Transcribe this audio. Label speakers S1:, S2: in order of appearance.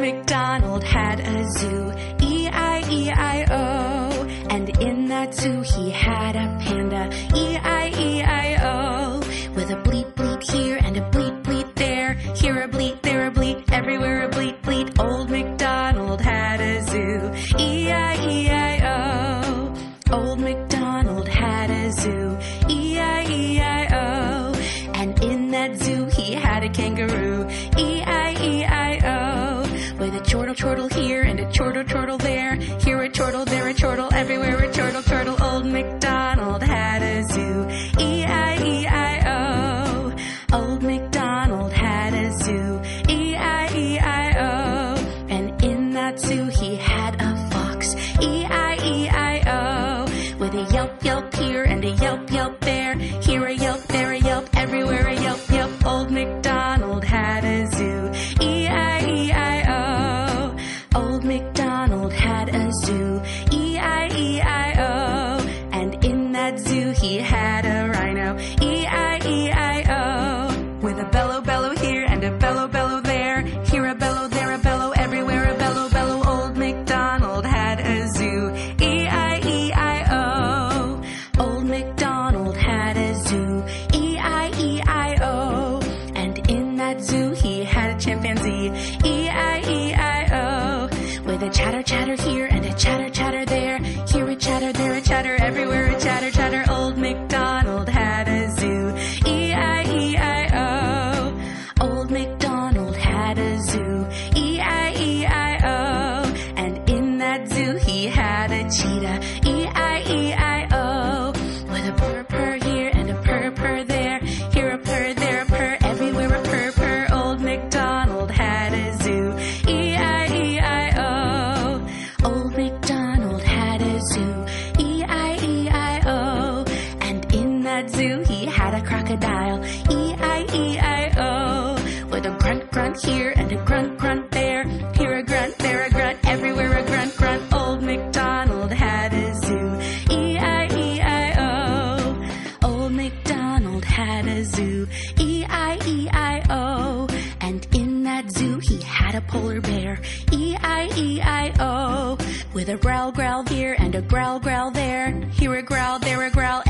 S1: MacDonald had a zoo, E-I-E-I-O. And in that zoo he had a panda, E-I-E-I-O. With a bleep bleep here and a bleep bleep there, here a bleep, there a bleep, everywhere a bleep bleep. Old MacDonald had a zoo, E-I-E-I-O. Old MacDonald had a zoo, E-I-E-I-O. And in that zoo he had a kangaroo, E-I-E-I-O. Chortle chortle here and a chortle chortle there, here a chortle, there a chortle, everywhere a chortle chortle. Old MacDonald had a zoo, E-I-E-I-O. Old MacDonald had a zoo, E-I-E-I-O. And in that zoo he had a fox, E-I-E-I-O. With a yelp yelp here and a yelp yelp there, here a yelp, there a yelp, everywhere a he had a rhino, E-I-E-I-O. With a bellow bellow here and a bellow bellow there, here a bellow, there a bellow, everywhere a bellow bellow. Old MacDonald had a zoo, E-I-E-I-O. Old MacDonald had a zoo, E-I-E-I-O. And in that zoo he had a chimpanzee, E-I-E-I-O. With a chatter chatter here and a chatter chatter there, here a chatter, there a chatter, everywhere he had a cheetah, E-I-E-I-O. With a purr purr here and a purr purr there, here a purr, there a purr, everywhere a purr purr. Old MacDonald had a zoo, E-I-E-I-O. Old MacDonald had a zoo, E-I-E-I-O. And in that zoo he had a crocodile, E-I-E-I-O. With a grunt grunt here and a grunt grunt a polar bear, E-I-E-I-O. With a growl growl here and a growl growl there, here a growl, there a growl,